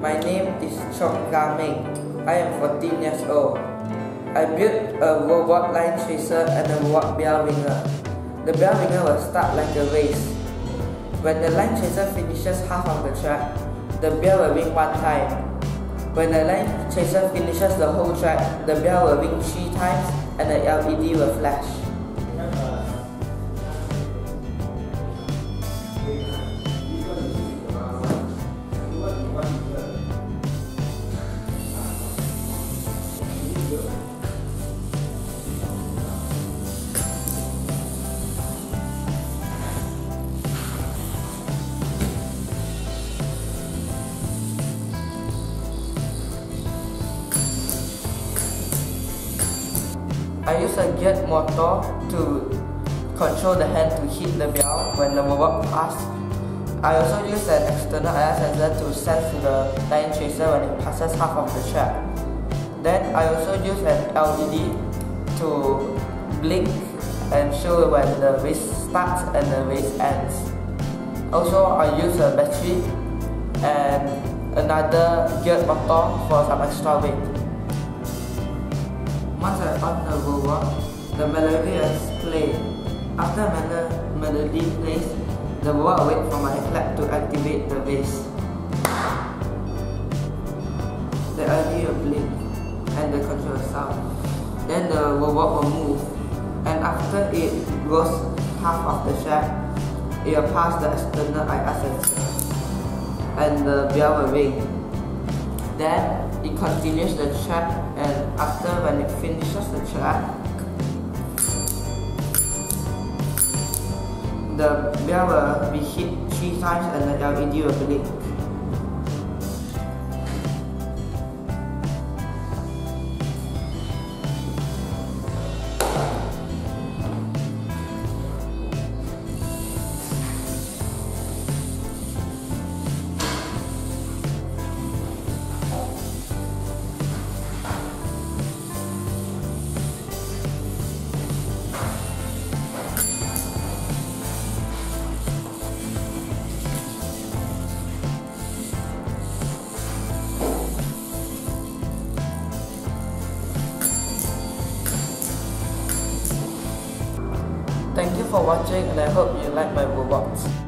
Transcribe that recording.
my name is Choong Kah. I am 14 years old. I built a robot line chaser and a robot bell ringer. The bell ringer will start like a race. When the line chaser finishes half of the track, the bell will ring one time. When the line chaser finishes the whole track, the bell will ring three times and the LED will flash. I use a geared motor to control the hand to hit the bell when the robot passes. I also use an external IR sensor to sense the line chaser when it passes half of the track. Then I also use an LED to blink and show when the race starts and the race ends. Also I use a battery and another geared motor for some extra weight. Once I found the robot, the melody is played. After the melody plays, the robot waits for my clap to activate the bass. The will blink and the control sound. Then the robot will move and after it goes half of the track, it will pass the external IR sensor and the bell will ring. Then it continues the track and when it finishes the track the bell will be hit three times and the LED will blink. For watching and I hope you like my robots.